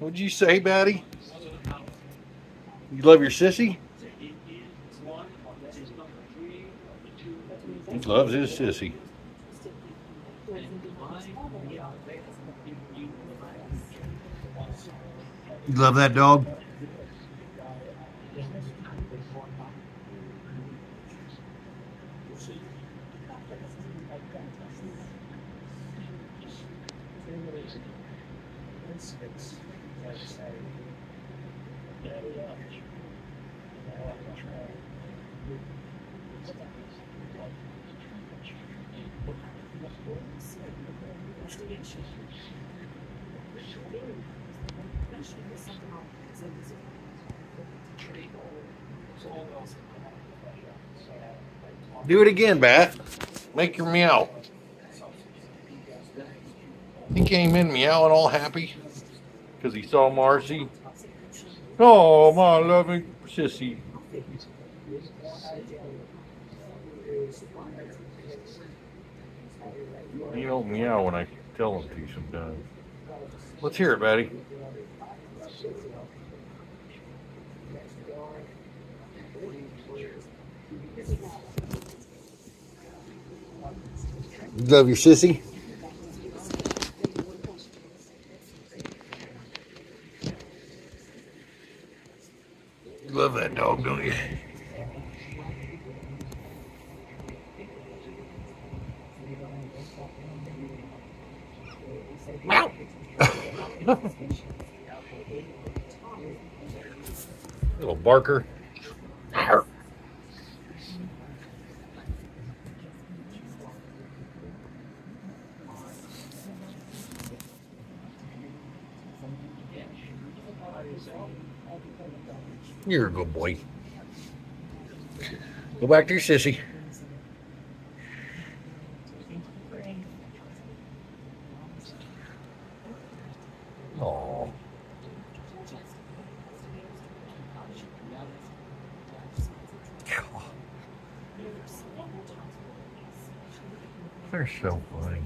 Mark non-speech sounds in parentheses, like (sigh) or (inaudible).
What'd you say, Batty? You love your sissy? He loves his sissy. You love that dog? Do it again, Bat. Make your meow. He came in meowing all happy because he saw Marci. Oh, my loving sissy. He don't meow when I tell him to sometimes. Let's hear it. You love your sissy? You love that dog, don't you? (laughs) Little barker. You're a good boy. Go back to your sissy. Oh. They're so funny.